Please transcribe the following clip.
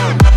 Bye.